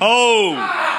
Oh!